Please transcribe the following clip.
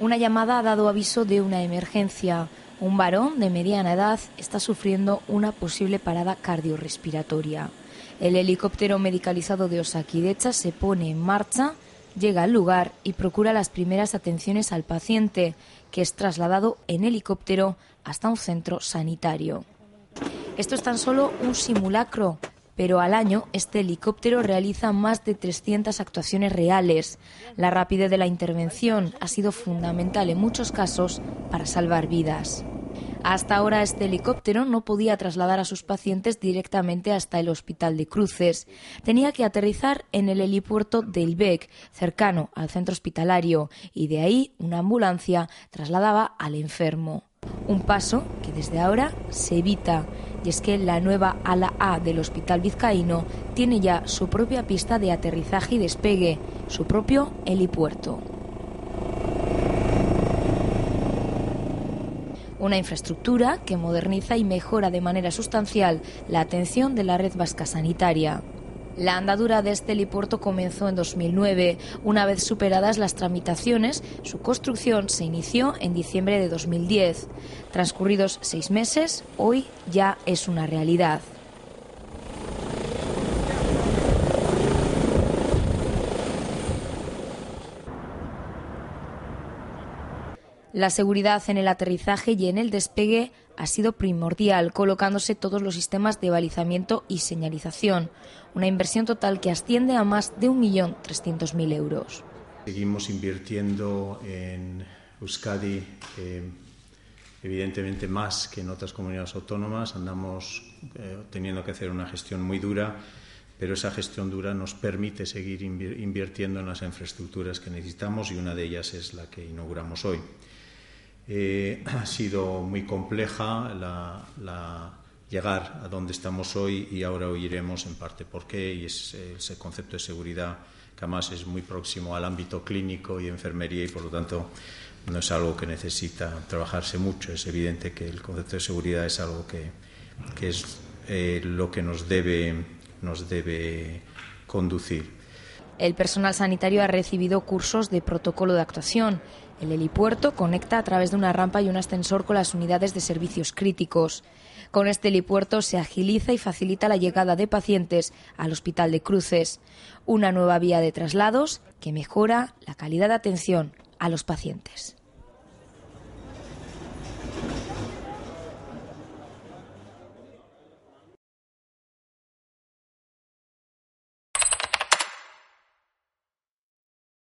Una llamada ha dado aviso de una emergencia. Un varón de mediana edad está sufriendo una posible parada cardiorrespiratoria. El helicóptero medicalizado de Osakidecha se pone en marcha, llega al lugar y procura las primeras atenciones al paciente, que es trasladado en helicóptero hasta un centro sanitario. Esto es tan solo un simulacro, pero al año este helicóptero realiza más de 300 actuaciones reales. La rapidez de la intervención ha sido fundamental en muchos casos para salvar vidas. Hasta ahora este helicóptero no podía trasladar a sus pacientes directamente hasta el Hospital de Cruces. Tenía que aterrizar en el helipuerto de Ilbec, cercano al centro hospitalario, y de ahí una ambulancia trasladaba al enfermo. Un paso que desde ahora se evita y es que la nueva ala A del Hospital Vizcaíno tiene ya su propia pista de aterrizaje y despegue, su propio helipuerto. Una infraestructura que moderniza y mejora de manera sustancial la atención de la red vasca sanitaria. La andadura de este helipuerto comenzó en 2009. Una vez superadas las tramitaciones, su construcción se inició en diciembre de 2010. Transcurridos seis meses, hoy ya es una realidad. La seguridad en el aterrizaje y en el despegue ha sido primordial, colocándose todos los sistemas de balizamiento y señalización, una inversión total que asciende a más de 1.300.000 euros. Seguimos invirtiendo en Euskadi, eh, evidentemente más que en otras comunidades autónomas, andamos eh, teniendo que hacer una gestión muy dura pero esa gestión dura nos permite seguir invirtiendo en las infraestructuras que necesitamos y una de ellas es la que inauguramos hoy. Eh, ha sido muy compleja la, llegar a donde estamos hoy y ahora oiremos en parte por qué y es ese concepto de seguridad que además es muy próximo al ámbito clínico y enfermería y por lo tanto no es algo que necesita trabajarse mucho. Es evidente que el concepto de seguridad es algo que, es eh, lo que nos debe, nos debe conducir. El personal sanitario ha recibido cursos de protocolo de actuación. El helipuerto conecta a través de una rampa y un ascensor con las unidades de servicios críticos. Con este helipuerto se agiliza y facilita la llegada de pacientes al Hospital de Cruces, una nueva vía de traslados que mejora la calidad de atención a los pacientes.